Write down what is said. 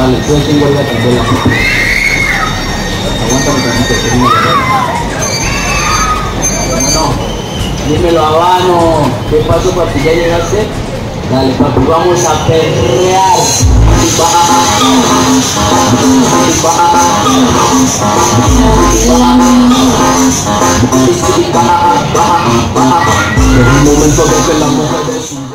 Dale, tú tengo ahí la candela. Aguántame tantito, termino de ver. Hermano, dímelo Habano, ¿qué pasó papi? ¿Ya llegaste? Dale papi, vamos a perrear. Es un momento de que la mujer de su